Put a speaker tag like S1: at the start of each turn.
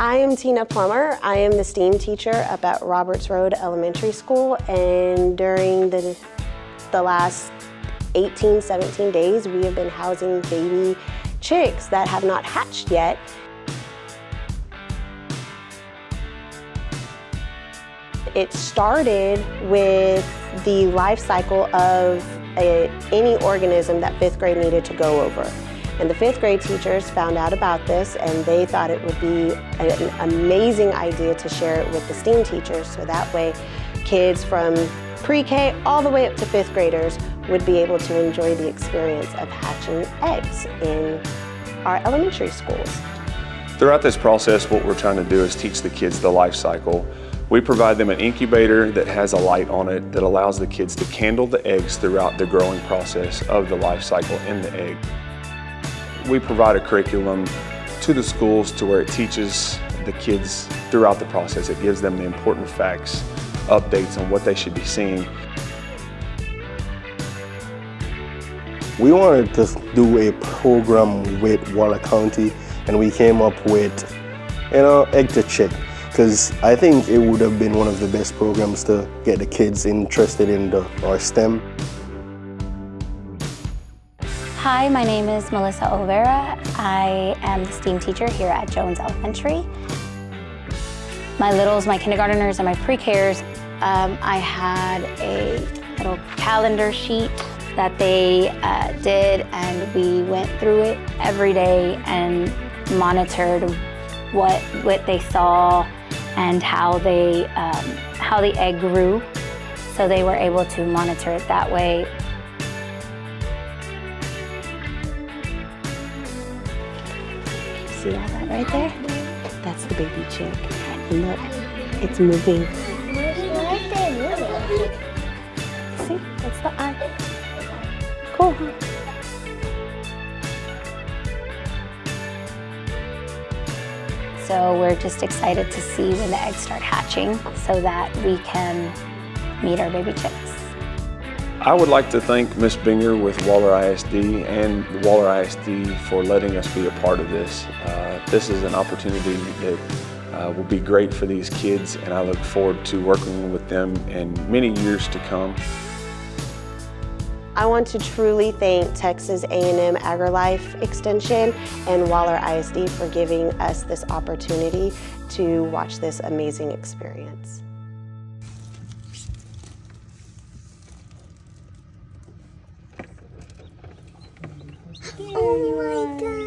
S1: I am Tina Plummer. I am the STEAM teacher up at Roberts Road Elementary School and during the, the last 18, 17 days we have been housing baby chicks that have not hatched yet. It started with the life cycle of a, any organism that fifth grade needed to go over. And the fifth grade teachers found out about this and they thought it would be an amazing idea to share it with the STEAM teachers so that way kids from pre-K all the way up to fifth graders would be able to enjoy the experience of hatching eggs in our elementary schools.
S2: Throughout this process, what we're trying to do is teach the kids the life cycle. We provide them an incubator that has a light on it that allows the kids to candle the eggs throughout the growing process of the life cycle in the egg. We provide a curriculum to the schools to where it teaches the kids throughout the process. It gives them the important facts, updates on what they should be seeing.
S3: We wanted to do a program with Waller County and we came up with, you know, Egg to Chick because I think it would have been one of the best programs to get the kids interested in the, our STEM.
S4: Hi, my name is Melissa Olvera. I am the STEAM teacher here at Jones Elementary. My littles, my kindergarteners, and my pre-Kers, um, I had a little calendar sheet that they uh, did and we went through it every day and monitored what, what they saw and how, they, um, how the egg grew. So they were able to monitor it that way
S1: See all that right there? That's the baby chick. Look, it's moving. See, that's the eye. Cool.
S4: So we're just excited to see when the eggs start hatching so that we can meet our baby chicks.
S2: I would like to thank Ms. Binger with Waller ISD and Waller ISD for letting us be a part of this. Uh, this is an opportunity that uh, will be great for these kids and I look forward to working with them in many years to come.
S1: I want to truly thank Texas A&M AgriLife Extension and Waller ISD for giving us this opportunity to watch this amazing experience.
S5: Oh my god.